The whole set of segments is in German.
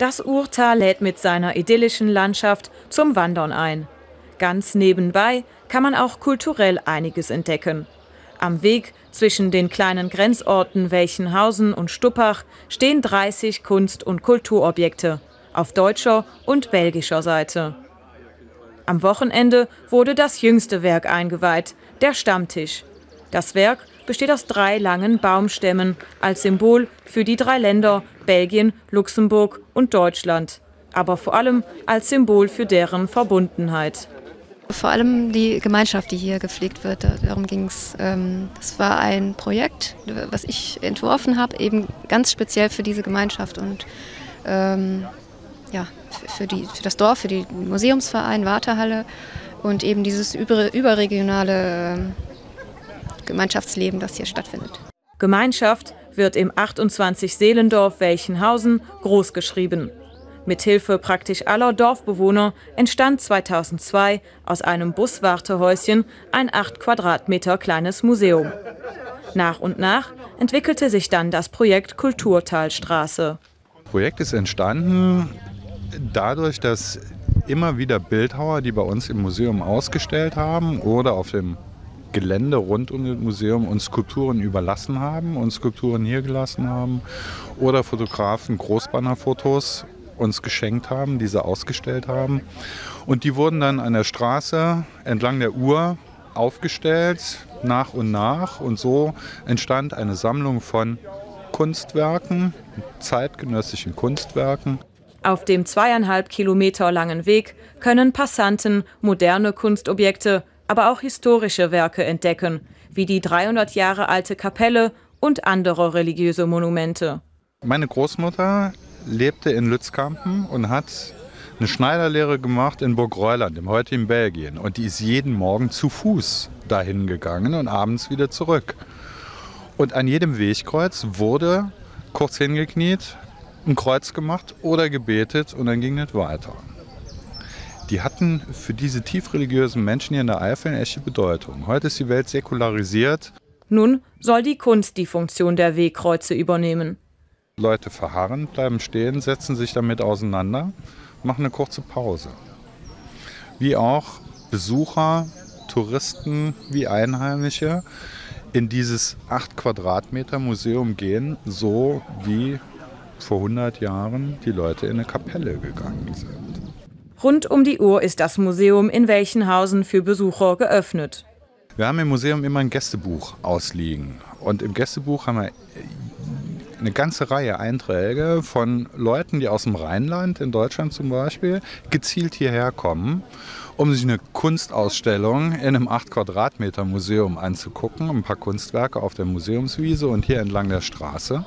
Das Urtal lädt mit seiner idyllischen Landschaft zum Wandern ein. Ganz nebenbei kann man auch kulturell einiges entdecken. Am Weg zwischen den kleinen Grenzorten Welchenhausen und Stuppach stehen 30 Kunst- und Kulturobjekte auf deutscher und belgischer Seite. Am Wochenende wurde das jüngste Werk eingeweiht, der Stammtisch. Das Werk besteht aus drei langen Baumstämmen als Symbol für die drei Länder Belgien, Luxemburg und Deutschland, aber vor allem als Symbol für deren Verbundenheit. Vor allem die Gemeinschaft, die hier gepflegt wird, darum ging es. Ähm, das war ein Projekt, was ich entworfen habe, eben ganz speziell für diese Gemeinschaft und ähm, ja, für, die, für das Dorf, für den Museumsverein Wartehalle und eben dieses über, überregionale ähm, Gemeinschaftsleben, das hier stattfindet. Gemeinschaft wird im 28 Seelendorf Welchenhausen großgeschrieben. Mithilfe praktisch aller Dorfbewohner entstand 2002 aus einem Buswartehäuschen ein 8 Quadratmeter kleines Museum. Nach und nach entwickelte sich dann das Projekt Kulturtalstraße. Das Projekt ist entstanden dadurch, dass immer wieder Bildhauer, die bei uns im Museum ausgestellt haben oder auf dem Gelände rund um das Museum uns Skulpturen überlassen haben, uns Skulpturen hier gelassen haben oder Fotografen Großbannerfotos uns geschenkt haben, diese ausgestellt haben. Und die wurden dann an der Straße entlang der Uhr aufgestellt, nach und nach. Und so entstand eine Sammlung von Kunstwerken, zeitgenössischen Kunstwerken. Auf dem zweieinhalb Kilometer langen Weg können Passanten moderne Kunstobjekte, aber auch historische Werke entdecken, wie die 300 Jahre alte Kapelle und andere religiöse Monumente. Meine Großmutter lebte in Lützkampen und hat eine Schneiderlehre gemacht in Burgreuland, im heutigen Belgien. Und die ist jeden Morgen zu Fuß dahin gegangen und abends wieder zurück. Und an jedem Wegkreuz wurde kurz hingekniet, ein Kreuz gemacht oder gebetet und dann ging es weiter. Die hatten für diese tiefreligiösen Menschen hier in der Eifel eine echte Bedeutung. Heute ist die Welt säkularisiert. Nun soll die Kunst die Funktion der Wegkreuze übernehmen. Leute verharren, bleiben stehen, setzen sich damit auseinander, machen eine kurze Pause. Wie auch Besucher, Touristen wie Einheimische in dieses 8 Quadratmeter Museum gehen, so wie vor 100 Jahren die Leute in eine Kapelle gegangen sind. Rund um die Uhr ist das Museum in Welchenhausen für Besucher geöffnet. Wir haben im Museum immer ein Gästebuch ausliegen. Und im Gästebuch haben wir eine ganze Reihe Einträge von Leuten, die aus dem Rheinland, in Deutschland zum Beispiel, gezielt hierher kommen, um sich eine Kunstausstellung in einem 8 Quadratmeter Museum anzugucken, ein paar Kunstwerke auf der Museumswiese und hier entlang der Straße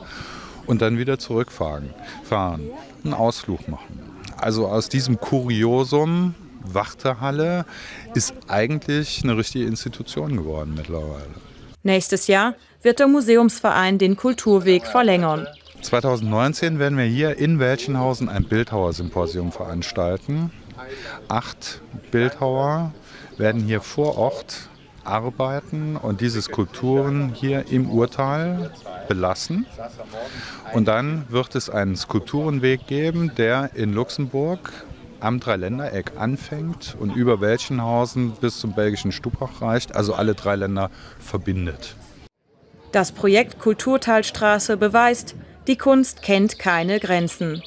und dann wieder zurückfahren, fahren, einen Ausflug machen. Also aus diesem Kuriosum Wartehalle ist eigentlich eine richtige Institution geworden mittlerweile. Nächstes Jahr wird der Museumsverein den Kulturweg verlängern. 2019 werden wir hier in Welchenhausen ein Bildhauersymposium veranstalten. Acht Bildhauer werden hier vor Ort arbeiten und diese Skulpturen hier im Urtal belassen. Und dann wird es einen Skulpturenweg geben, der in Luxemburg am Dreiländereck anfängt und über Welchenhausen bis zum belgischen Stupach reicht, also alle drei Länder verbindet. Das Projekt Kulturtalstraße beweist, die Kunst kennt keine Grenzen.